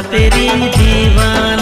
तेरी दीवान